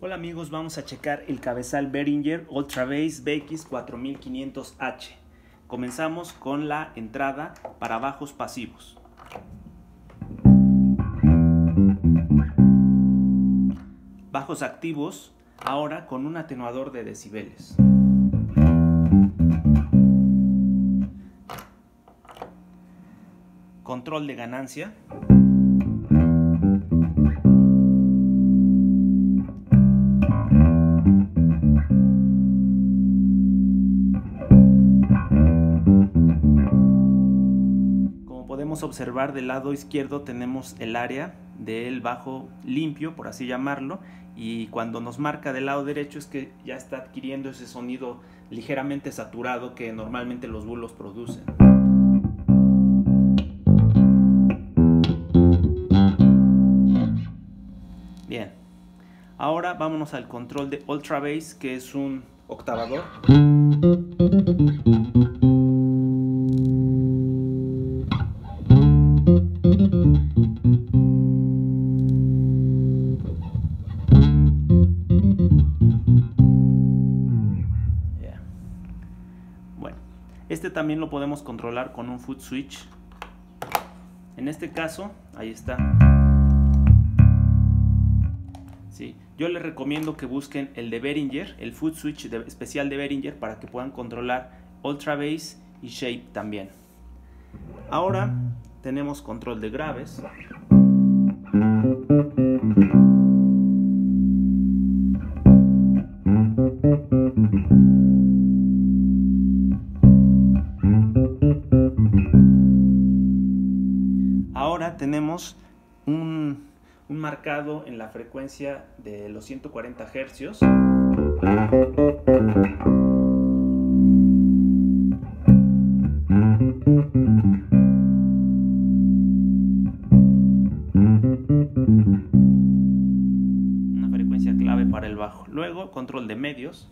Hola amigos, vamos a checar el cabezal Behringer Ultra Bass BX 4500H. Comenzamos con la entrada para bajos pasivos. Bajos activos, ahora con un atenuador de decibeles. Control de ganancia. Observar del lado izquierdo tenemos el área del bajo limpio, por así llamarlo, y cuando nos marca del lado derecho es que ya está adquiriendo ese sonido ligeramente saturado que normalmente los bulos producen. Bien, ahora vámonos al control de Ultra Bass, que es un octavador. Este también lo podemos controlar con un foot switch. En este caso, ahí está. Sí, yo les recomiendo que busquen el de Behringer, el foot switch especial de Behringer para que puedan controlar Ultra Bass y Shape también. Ahora tenemos control de graves. Tenemos un, marcado en la frecuencia de los 140 Hz. Una frecuencia clave para el bajo. Luego, control de medios.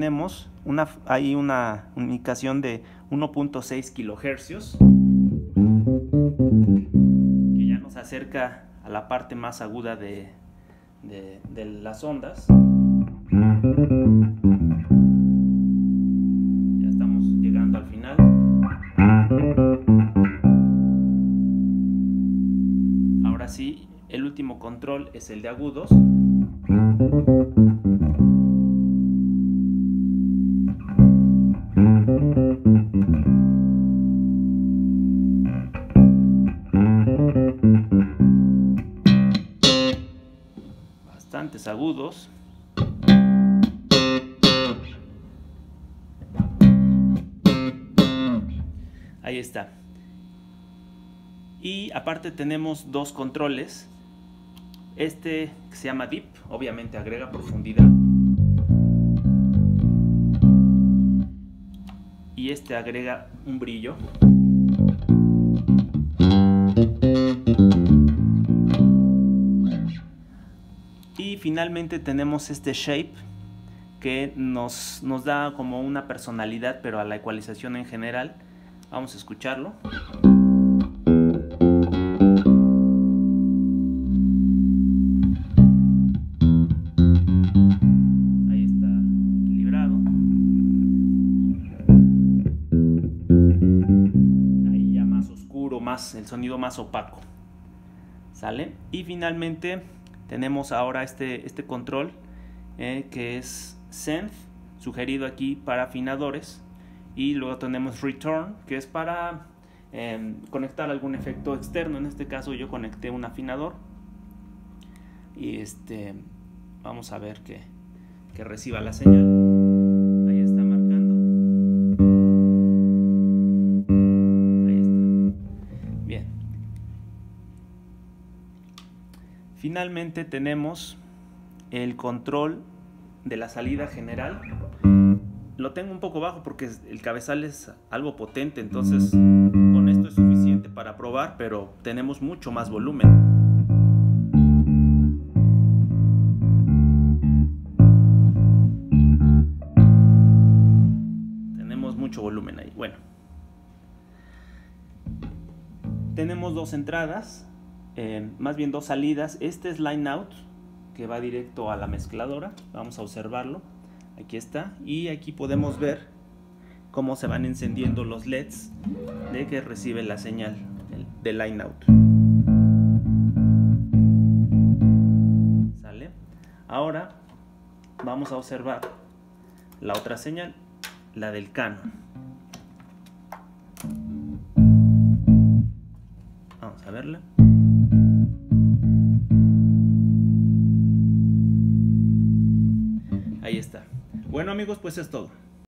Tenemos una, hay una indicación de 1.6 kHz que ya nos acerca a la parte más aguda de, de las ondas. Ya estamos llegando al final. Ahora sí, el último control es el de agudos. Agudos. Ahí está. Y aparte tenemos dos controles. Este que se llama Deep, obviamente agrega profundidad. Y este agrega un brillo. Finalmente tenemos este Shape que nos, nos da como una personalidad, pero a la ecualización en general. Vamos a escucharlo. Ahí está equilibrado. Ahí ya más oscuro, el sonido más opaco. ¿Sale? Y finalmente tenemos ahora este, este control eh, que es Synth, sugerido aquí para afinadores y luego tenemos return que es para eh, conectar algún efecto externo. En este caso yo conecté un afinador. Y este vamos a ver que, que reciba la señal Finalmente tenemos el control de la salida general. Lo tengo un poco bajo porque el cabezal es algo potente, entonces con esto es suficiente para probar, pero tenemos mucho más volumen. Tenemos mucho volumen ahí. Bueno. Tenemos dos entradas, eh, más bien dos salidas. Este es line out, que va directo a la mezcladora. Vamos a observarlo. Aquí está. Y aquí podemos ver cómo se van encendiendo los LEDs de que recibe la señal de line out. ¿Sale? Ahora vamos a observar la otra señal, la del Canon. Vamos a verla. Bueno amigos, pues es todo.